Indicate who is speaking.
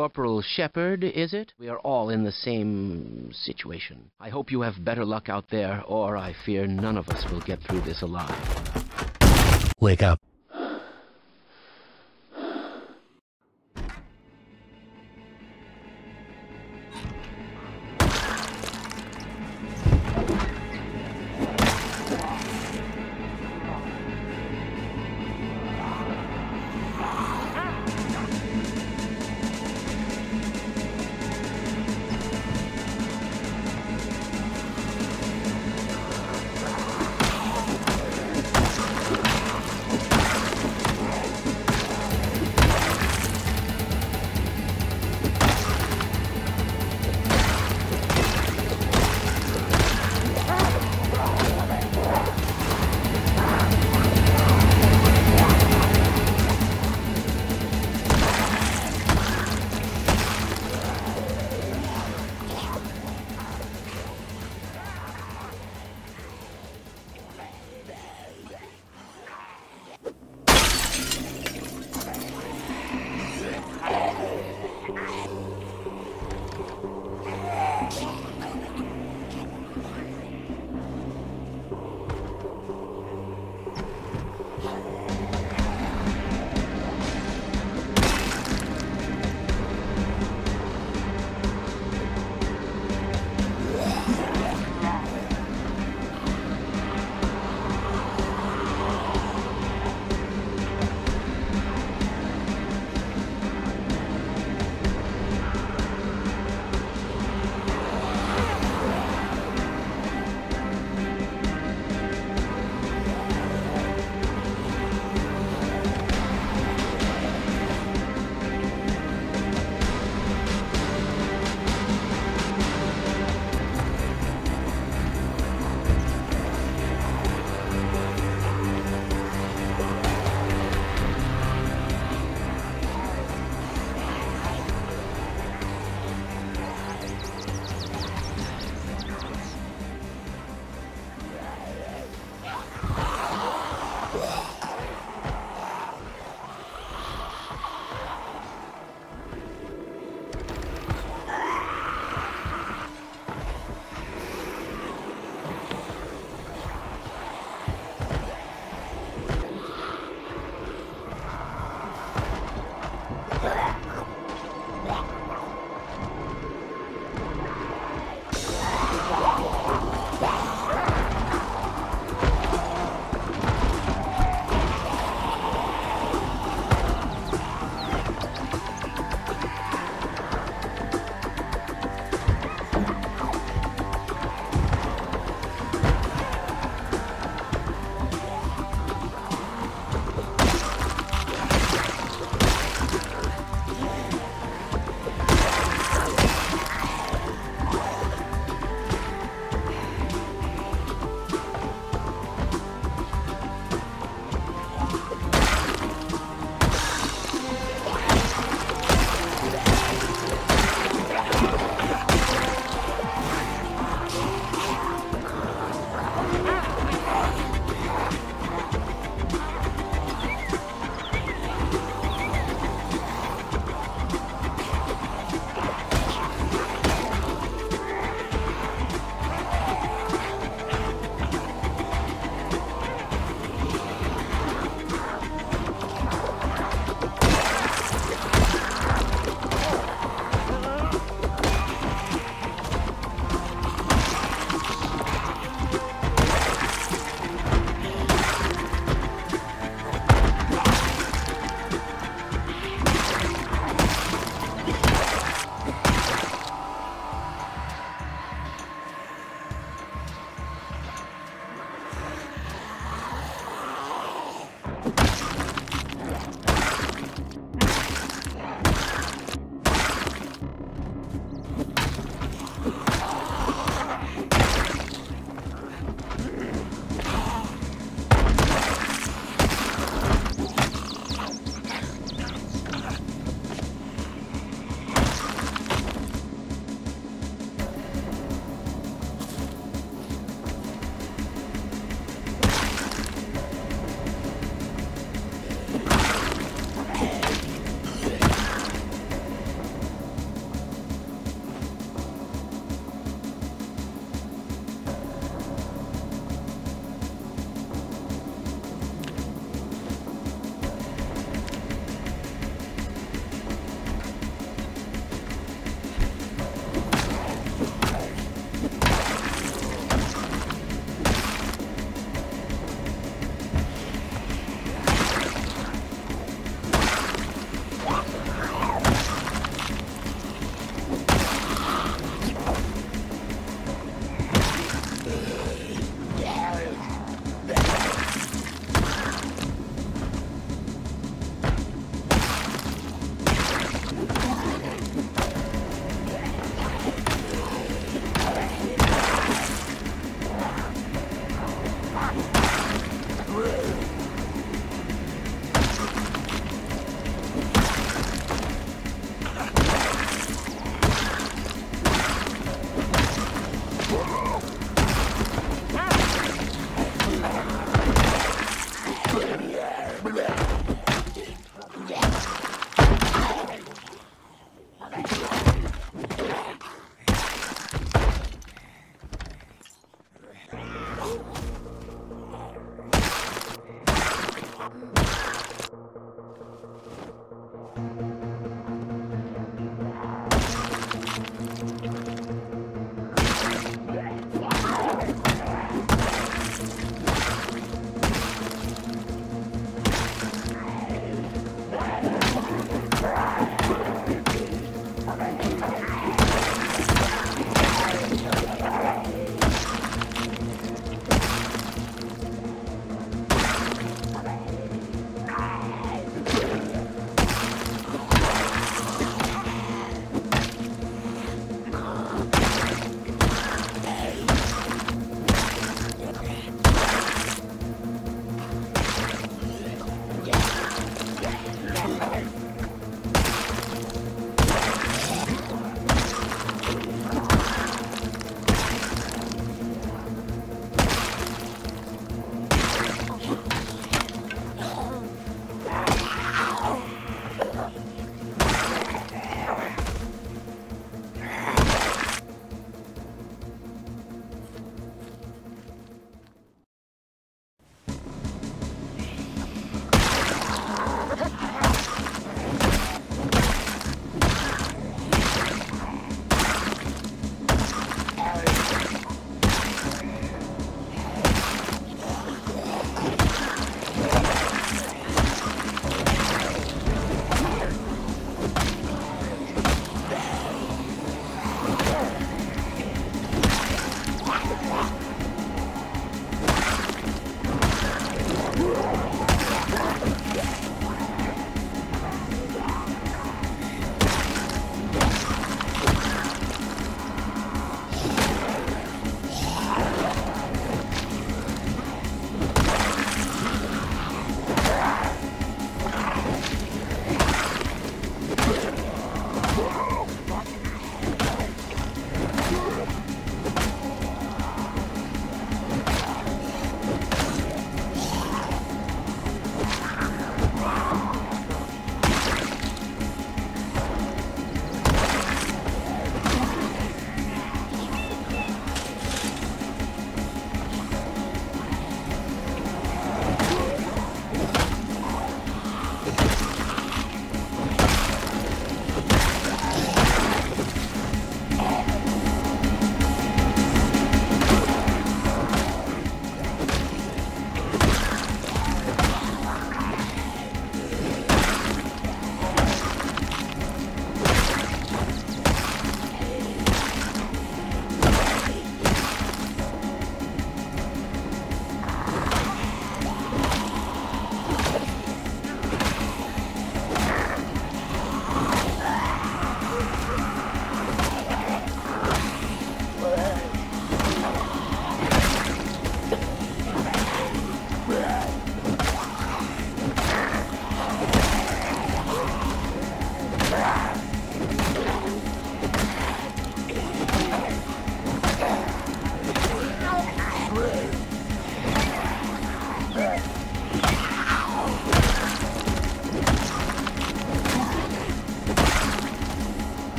Speaker 1: Corporal Shephard, is it? We are all in the same situation. I hope you have better luck out there, or I fear none of us will get through this alive.
Speaker 2: Wake up.